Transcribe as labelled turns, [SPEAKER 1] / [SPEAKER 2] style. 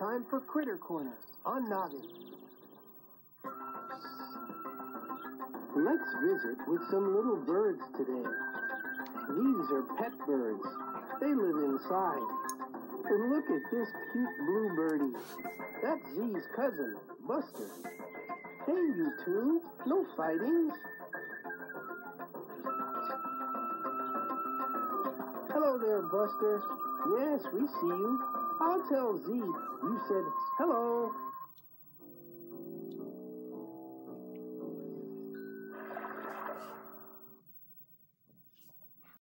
[SPEAKER 1] time for Critter Corner on Noggin. Let's visit with some little birds today. These are pet birds. They live inside. And look at this cute blue birdie. That's Zee's cousin, Buster. Hey, you two, no fighting. Hello there, Buster. Yes, we see you. I'll tell Zee. You said hello